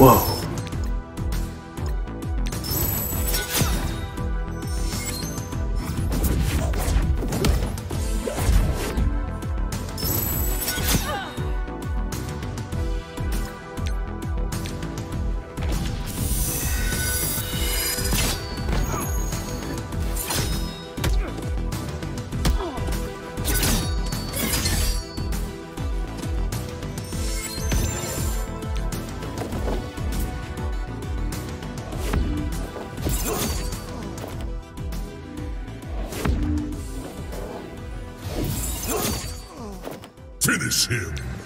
Whoa. Finish him!